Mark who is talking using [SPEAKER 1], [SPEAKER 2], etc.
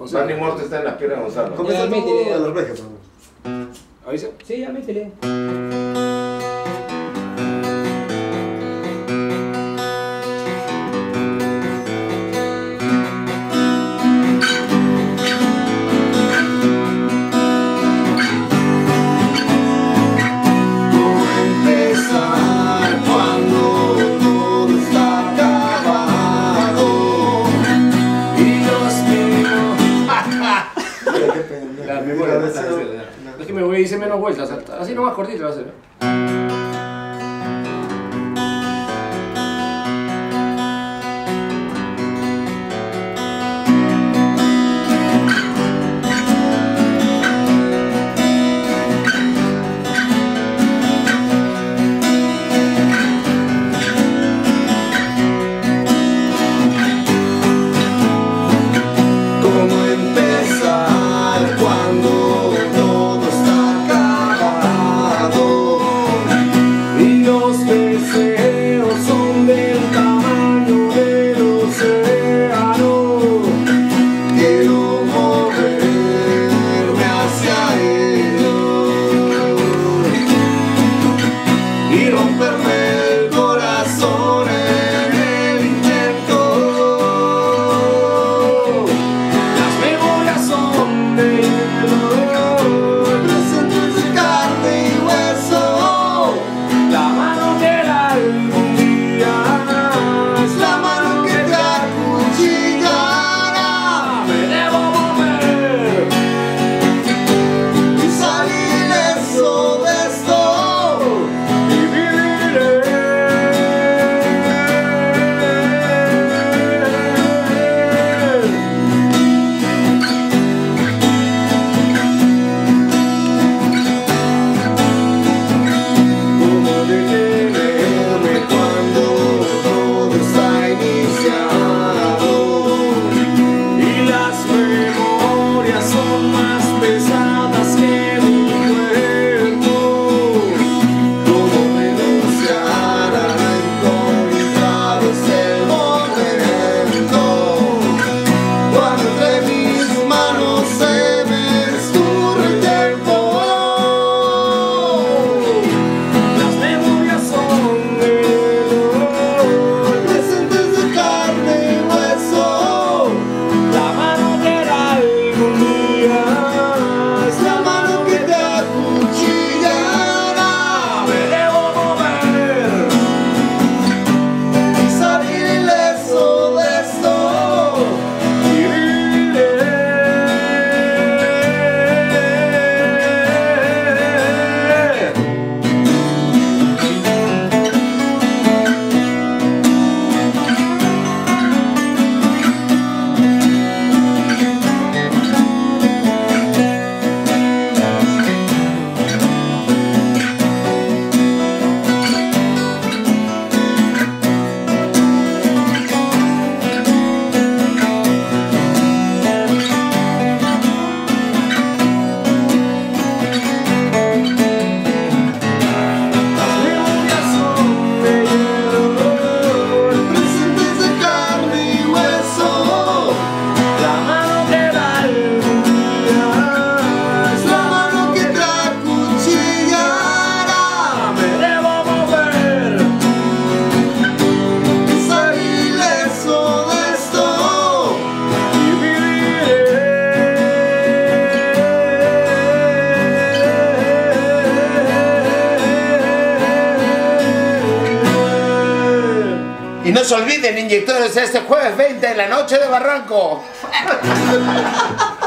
[SPEAKER 1] Gonzalo.
[SPEAKER 2] Dani Morte está en la pierna de Gonzalo.
[SPEAKER 3] Comenzando a las rejas.
[SPEAKER 1] ¿Avisa?
[SPEAKER 4] Sí, ya métele.
[SPEAKER 1] Es que me voy a decir menos vueltas. Así nomás cortito va a ser.
[SPEAKER 3] y romper
[SPEAKER 2] Y no se olviden, inyectores, este jueves 20 en la noche de Barranco.